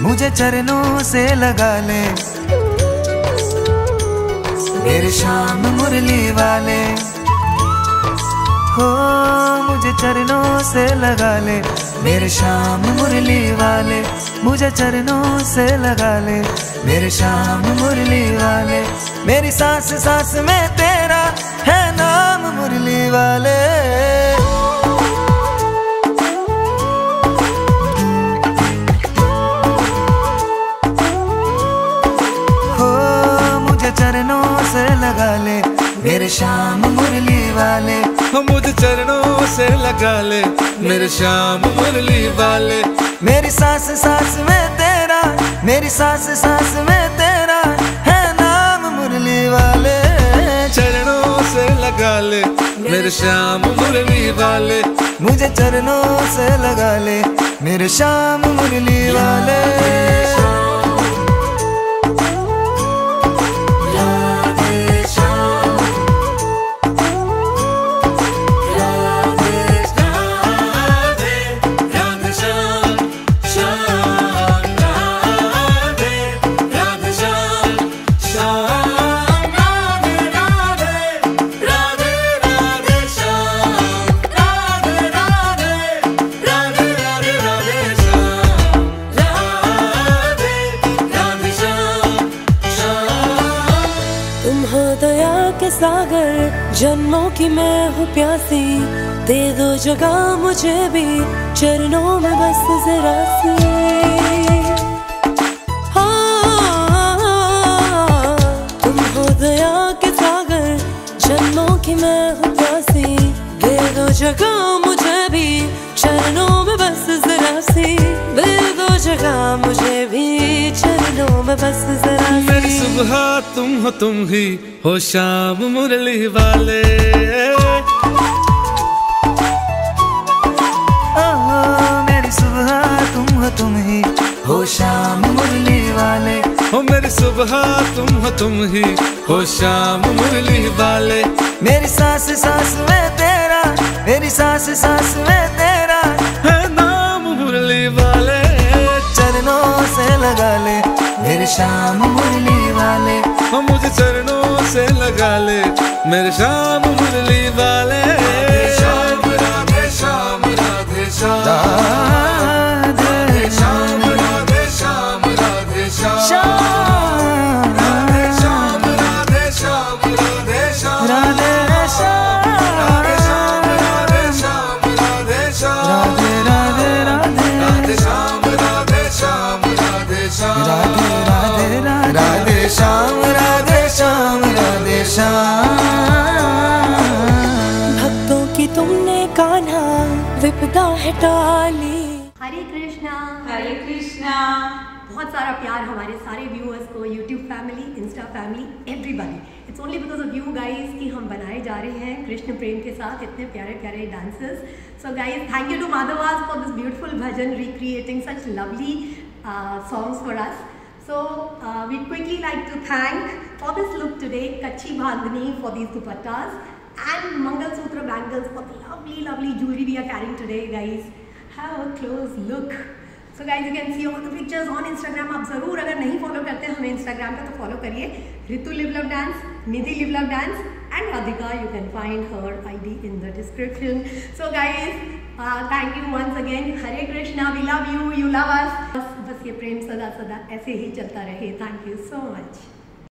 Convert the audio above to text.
मुझे चरणों से लगा ले। मेरे शाम मुरली वाले। हो, मुझे चरणों से लगा ले। मेरे शाम मुरली वाले, मुझे चरणों से लगा ले। मेरे शाम मुरली वाले, मेरी सांस सांस में तेरा है नाम मुरली वाले। मेरे शाम मुरली वाले। मुझे चरणों से लगा ले। मेरे शाम मुरली वाले। मेरी सांस सांस में तेरा मेरी सांस सांस में तेरा है नाम मुरली वाले। चरणों से लगा ले। मेरे शाम मुरली वाले। मुझे चरणों से लगा ले। मेरे शाम मुरली वाले। सागर जन्मों की मैं हूँ प्यासी। दे दो जगह मुझे भी चरणों में बस जरा सी। हाँ, दया के सागर जन्मों की मैं हूँ प्यासी। दे दो जगह मुझे भी चरणों में बस जरा सी। दे दो जगह मुझे भी चरणों में बस जरा तुम हो तुम ही हो शाम मुरली वाले। मेरी सुबह तुम हो तुम ही हो शाम मुरली वाले। हो मेरी सुबह तुम हो तुम ही हो शाम मुरली वाले। मेरी सांस सांस में तेरा मेरी सांस सांस में तेरा। है नाम मुरली वाले। चरणों से लगा ले मेरे शाम मुरली मुझे चरणों से लगा ले। मेरे शाम मुरली वाले। शाम राधे शाम राधे शाम राधे विपदा है टाली। हरे कृष्णा। हरे कृष्णा। बहुत सारा प्यार हमारे सारे व्यूअर्स को YouTube family Insta family everybody it's only because of you guys कि हम बनाए जा रहे हैं कृष्ण प्रेम के साथ इतने प्यारे प्यारे dances so guys thank you to Madhavas for this beautiful bhajan recreating such lovely songs for us So uh, we'd quickly like to thank for this look today Kachi Bandhani for these dupattas and Mangal Sutra bangles for the lovely, lovely jewelry we are carrying today, guys. Have a close look. So guys, you can see all the pictures on Instagram. आप जरूर अगर नहीं follow करते हमें Instagram पे follow करिए. Ritu Live Love Dance, Nidhi Live Love Dance and Radhika. You can find her ID in the description. So guys, uh, thank you once again. Hare Krishna, we love you, you love us. Thank you so much.